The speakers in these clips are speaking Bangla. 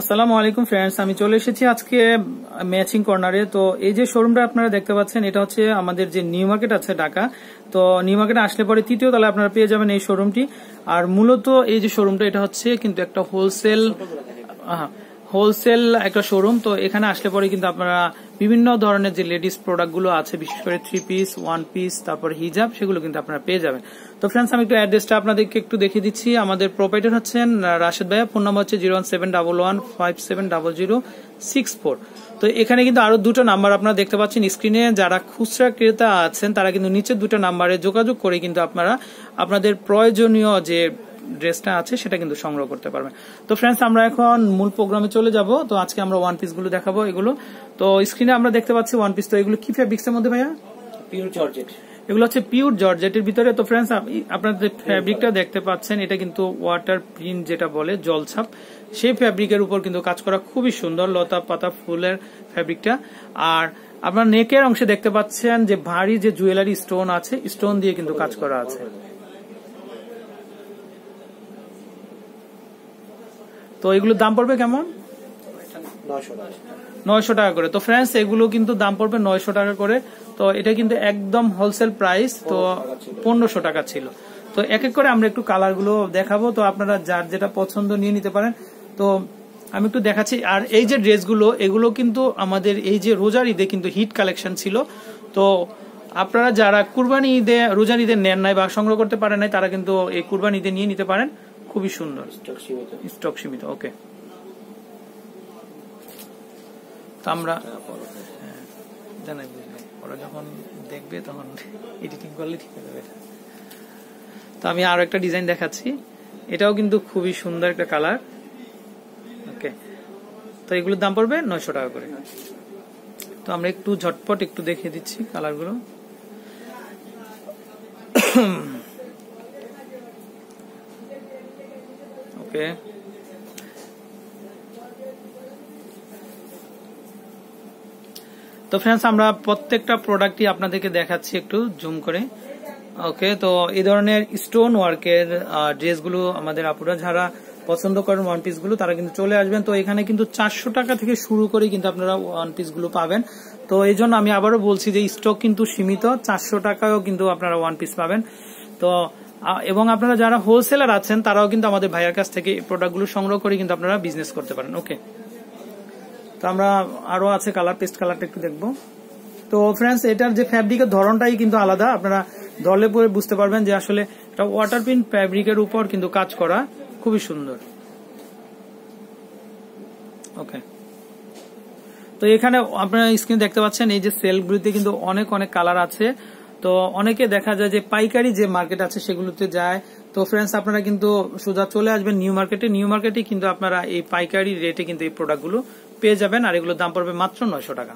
আসসালামু আলাইকুম ফ্রেন্ডস আমি চলে এসেছি আজকে ম্যাচিং কর্নারে তো এই যে শোরুমটা আপনারা দেখতে পাচ্ছেন, এটা হচ্ছে আমাদের যে নিউ মার্কেট আছে ঢাকা। তো নিউ মার্কেটে আসলে পরে তৃতীয় তলায় আপনারা পেয়ে যাবেন এই শোরুমটি আর মূলত এই যে শোরুমটা এটা হচ্ছে কিন্তু একটা হোলসেল হোলসেল একটা শোরুম তো এখানে আসলে পরে কিন্তু আপনারা বিভিন্ন ধরনের যে লেডিস প্রোডাক্টগুলো আছে, বিশেষ করে থ্রি পিস ওয়ান পিস তারপর হিজাব সেগুলো কিন্তু আপনারা পেয়ে যাবেন। তো ফ্রেন্ডস আমি একটু অ্যাড্রেসটা আপনাদেরকে একটু দেখিয়ে দিচ্ছি। আমাদের প্রোপাইটার হচ্ছেন রাশেদ ভাইয়া। ফোন নাম্বার হচ্ছে zero one seven double one five seven double zero six four তো এখানে কিন্তু আরও দুটো নাম্বার আপনারা দেখতে পাচ্ছেন স্ক্রিনে যারা খুচরা ক্রেতা আছেন, তারা কিন্তু নিচের দুটো নাম্বারে যোগাযোগ করে কিন্তু আপনারা আপনাদের প্রয়োজনীয় যে ড্রেসটা আছে সেটা কিন্তু সংগ্রহ করতে পারবেন তো ফ্রেন্ডস আমরা এখন মূল প্রোগ্রামে চলে যাব। তো আজকে আমরা ওয়ান পিসগুলো দেখাবো এগুলো। তো স্ক্রিনে আমরা দেখতে পাচ্ছি ওয়ান পিস তো এগুলো কি ফেব্রিক্স এর মধ্যে ভাইয়া? পিওর জর্জেট এগুলো হচ্ছে পিওর জর্জেটের ভিতরে। তো ফ্রেন্ডস আপনাদের ফ্যাব্রিকটা দেখতে পাচ্ছেন। এটা কিন্তু ওয়াটার প্রিন্ট যেটা বলে জলছাপ সেই ফ্যাব্রিকের উপর কিন্তু কাজ করা খুবই সুন্দর লতা পাতা ফুলের ফ্যাব্রিকটা আর আপনার নেকের অংশে দেখতে পাচ্ছেন যে ভারী যে জুয়েলারি স্টোন আছে স্টোন দিয়ে কিন্তু কাজ করা আছে। তো এগুলোর দাম পড়বে কেমন? নয়শো টাকা। করে। তো ফ্রেন্ডস এগুলো কিন্তু দাম পড়বে নয়শো টাকা করে। তো এটা কিন্তু একদম হোলসেল প্রাইস তো পনেরোশো টাকা ছিল। তো এক এক করে আমরা একটু কালারগুলো দেখাবো। তো আপনারা যার যেটা পছন্দ নিয়ে নিতে পারেন। তো আমি একটু দেখাচ্ছি। আর এই যে ড্রেসগুলো এগুলো কিন্তু আমাদের এই যে রোজার ঈদে কিন্তু হিট কালেকশন ছিল। তো আপনারা যারা কুরবানি ঈদে রোজার ঈদে নেন নাই বা সংগ্রহ করতে পারেন নাই তারা কিন্তু এই কুরবানি ঈদে নিয়ে নিতে পারেন। খুবই সুন্দর। স্টক সীমিত। ওকে। তো আমরা হ্যাঁ, জানাই বুঝলে ওরা যখন দেখবে তখন এডিটিং করলে ঠিক হয়ে যাবে তো আমি আরও একটা ডিজাইন দেখাচ্ছি। এটাও কিন্তু খুবই সুন্দর একটা কালার ওকে। তো এগুলোর দাম পড়বে নয়শো টাকা করে। তো আমরা একটু ঝটপট একটু দেখিয়ে দিচ্ছি কালারগুলো ওকে। তো ফ্রেন্ডস আমরা প্রত্যেকটা প্রোডাক্টই আপনাদেরকে দেখাচ্ছি একটু জুম করে। ওকে, তো এই ধরনের স্টোন ওয়ার্কের ড্রেসগুলো আমাদের আপুরা যারা পছন্দ করেন ওয়ান পিসগুলো তারা কিন্তু চলে আসবেন। তো এখানে কিন্তু চারশো টাকা থেকে শুরু করে কিন্তু আপনারা ওয়ান পিসগুলো পাবেন। তো এই জন্য আমি আবারও বলছি যে স্টক কিন্তু সীমিত, চারশো টাকাও কিন্তু আপনারা ওয়ান পিস পাবেন। তো এবং আপনারা যারা হোলসেলার আছেন, তারাও কিন্তু আমাদের ভাইয়ার কাছ থেকে এই প্রোডাক্টগুলো সংগ্রহ করে কিন্তু আপনারা বিজনেস করতে পারেন। ওকে তো আমরা আরও আছে কালার পেস্ট কালারটা একটু দেখব। তো ফ্রেন্ডস এটার যে ফ্যাব্রিকের ধরনটাই কিন্তু আলাদা। আপনারা ধরলে পরে বুঝতে পারবেন যে আসলে এটা ওয়াটার প্রিন্ট ফ্যাব্রিকের উপর কিন্তু কাজ করা খুবই সুন্দর। ওকে তো এখানে আপনারা স্ক্রিন দেখতে পাচ্ছেন, এই যে সেলগুলিতে কিন্তু অনেক অনেক কালার আছে। তো অনেকে দেখা যায় যে পাইকারি যে মার্কেট আছে সেগুলোতে যায়। তো ফ্রেন্ডস আপনারা কিন্তু সোজা চলে আসবেন নিউ মার্কেটে নিউ মার্কেটে কিন্তু আপনারা এই পাইকারি রেটে কিন্তু এই প্রোডাক্টগুলো পেয়ে যাবেন আর এগুলোর দাম পড়বে মাত্র নয়শো টাকা।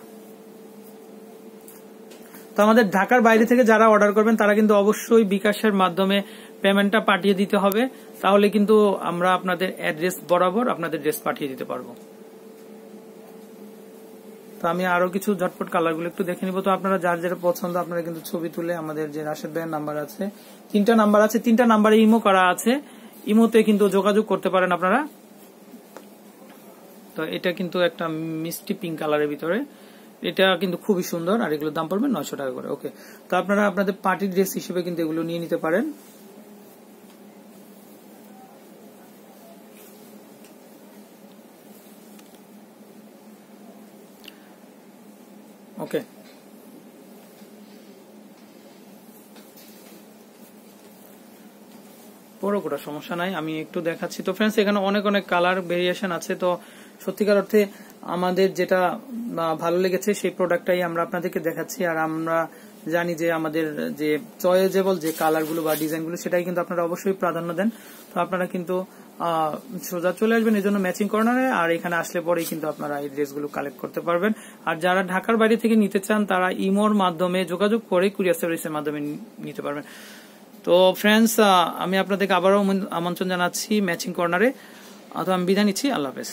তো আমাদের ঢাকার বাইরে থেকে যারা অর্ডার করবেন, তারা কিন্তু অবশ্যই বিকাশের মাধ্যমে পেমেন্টটা পাঠিয়ে দিতে হবে। তাহলে কিন্তু আমরা আপনাদের অ্যাড্রেস বরাবর আপনাদের ড্রেস পাঠিয়ে দিতে পারব। তো আমি আরও কিছু ঝটপট কালারগুলো একটু দেখে নিব। তো আপনারা যার যেটা পছন্দ, আপনারা কিন্তু ছবি তুলে আমাদের যে রাশেদ ভাইয়ের নাম্বার আছে, তিনটা নাম্বার আছে, তিনটা নাম্বারে ইমো করা আছে। ইমোতে কিন্তু যোগাযোগ করতে পারেন আপনারা। তো এটা কিন্তু একটা মিষ্টি পিঙ্ক কালারের ভিতরে। এটা কিন্তু খুবই সুন্দর, আর এগুলোর দাম পড়বে নয়শো টাকা করে। ওকে। তো আপনারা আপনাদের পার্টি ড্রেস হিসেবে কিন্তু এগুলো নিয়ে নিতে পারেন। ওকে পুরো কোটা সমস্যা নাই, আমি একটু দেখাচ্ছি। তো ফ্রেন্ডস এখানে অনেক অনেক কালার ভেরিয়েশন আছে। তো সত্যিকার অর্থে আমাদের যেটা ভালো লেগেছে সেই প্রোডাক্টটাই আমরা আপনাদেরকে দেখাচ্ছি। আর আমরা জানি যে আমাদের যে চয়েজেবল যে কালারগুলো বা ডিজাইনগুলো সেটাই কিন্তু আপনারা অবশ্যই প্রাধান্য দেন। তো আপনারা কিন্তু সোজা চলে আসবেন, এই জন্য ম্যাচিং কর্নারে আর এখানে আসলে পরেই কিন্তু আপনারা এই ড্রেসগুলো কালেক্ট করতে পারবেন। আর যারা ঢাকার বাইরে থেকে নিতে চান, তারা ইমোর মাধ্যমে যোগাযোগ করে কুরিয়ার সার্ভিসের মাধ্যমে নিতে পারবেন। তো ফ্রেন্ডস আমি আপনাদেরকে আবারও আমন্ত্রণ জানাচ্ছি ম্যাচিং কর্নারে অথবা আমি বিদায় নিচ্ছি, আল্লাহ হাফেজ।